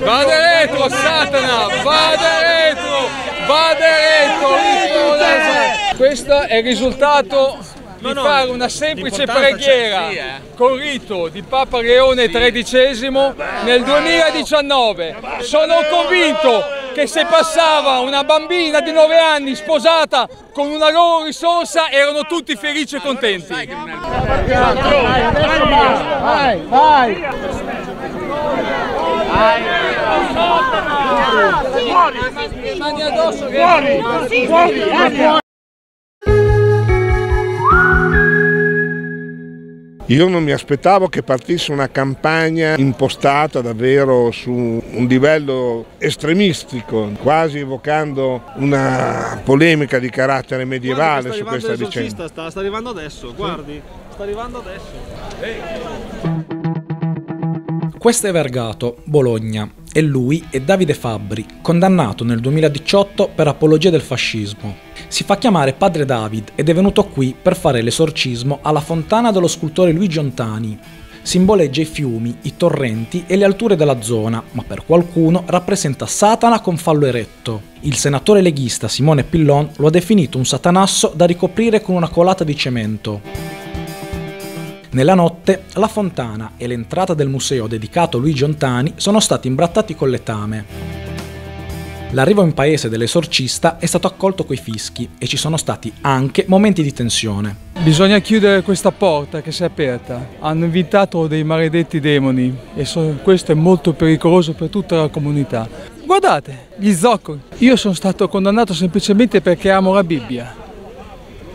Vada retro, Satana! Vada retro! Vada retro! Questo è il risultato di fare una semplice preghiera con rito di Papa Leone XIII nel 2019. Sono convinto che se passava una bambina di 9 anni sposata con una loro risorsa erano tutti felici e contenti. Vai, vai! Mani addosso, Fuori! Fuori! Io non mi aspettavo che partisse una campagna impostata davvero su un livello estremistico, quasi evocando una polemica di carattere medievale su questa vicenda. Sta, sta arrivando adesso, guardi, sta arrivando adesso. Questo è Vergato, Bologna, e lui è Davide Fabbri, condannato nel 2018 per apologia del fascismo. Si fa chiamare padre David ed è venuto qui per fare l'esorcismo alla fontana dello scultore Luigi Ontani. Simboleggia i fiumi, i torrenti e le alture della zona, ma per qualcuno rappresenta Satana con fallo eretto. Il senatore leghista Simone Pillon lo ha definito un satanasso da ricoprire con una colata di cemento. Nella notte, la fontana e l'entrata del museo dedicato a Luigi Ontani sono stati imbrattati con letame. L'arrivo in paese dell'esorcista è stato accolto coi fischi e ci sono stati anche momenti di tensione. Bisogna chiudere questa porta che si è aperta. Hanno invitato dei maledetti demoni e questo è molto pericoloso per tutta la comunità. Guardate, gli zoccoli. Io sono stato condannato semplicemente perché amo la Bibbia.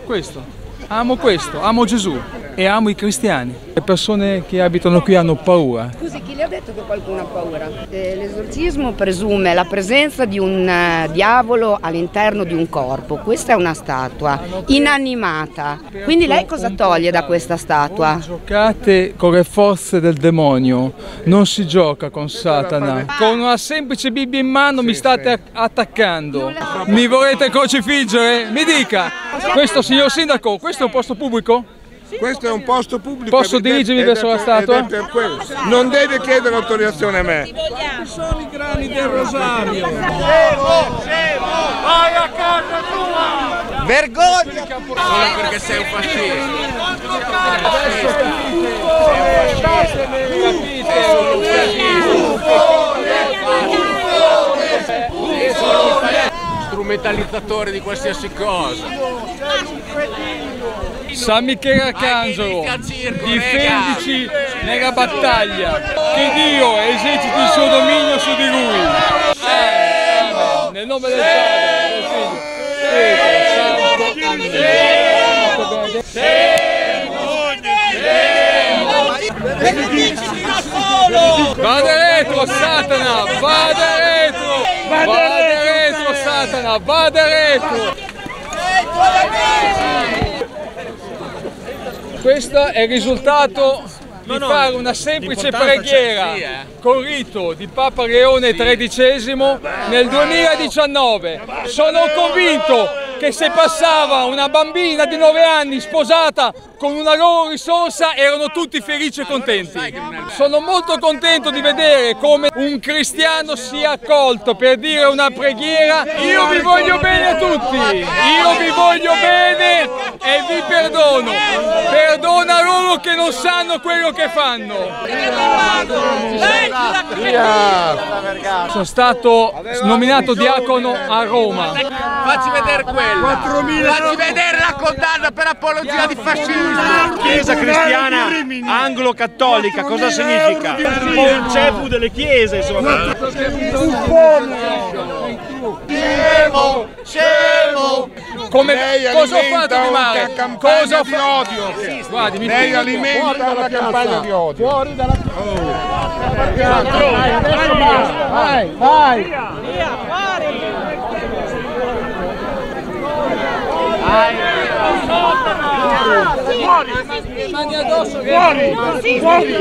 Questo. Amo questo, amo Gesù e amo i cristiani. Le persone che abitano qui hanno paura. Le ha detto che qualcuno ha paura? Eh, L'esorcismo presume la presenza di un eh, diavolo all'interno di un corpo. Questa è una statua inanimata. Quindi lei cosa toglie da questa statua? Giocate con le forze del demonio, non si gioca con Satana. Con una semplice Bibbia in mano mi state attaccando. Mi volete crocifiggere? Mi dica, questo signor sindaco, questo è un posto pubblico? Questo è un posto pubblico. Posso dirigermi verso la statua? Non deve chiedere autorizzazione a me. Sono i grani del rosario. Solo perché sei un fascista. Strumentalizzatore di qualsiasi cosa. San Michele Arcangelo, difendici nella battaglia, che Dio eserciti il suo dominio su di lui. Amen. Nel nome del Padre, del Figlio, Spirito Santo. Vada retro, Satana! Vada retro! Vada retro, Satana! Vada retro! Questo è il risultato di fare una semplice preghiera con rito di Papa Leone XIII nel 2019. Sono convinto che se passava una bambina di 9 anni sposata con una loro risorsa erano tutti felici e contenti. Sono molto contento di vedere come un cristiano sia accolto per dire una preghiera. Io vi voglio bene a tutti, io vi voglio bene e vi perdono. Perdona loro che non sanno quello che fanno. Sono stato nominato diacono a Roma. Facci vedere quella. Facci vedere la condanna per apologia di fascismo. Chiesa cristiana anglo-cattolica, cosa significa? Un il cefu delle chiese, insomma. Come, Lei cosa ho alimenta fatto di una male? campagna Cosa ho di odio. Guardi, mi Lei alimenta una campagna di odio. Vai, vai! mani addosso. Fuori! Fuori! Fuori!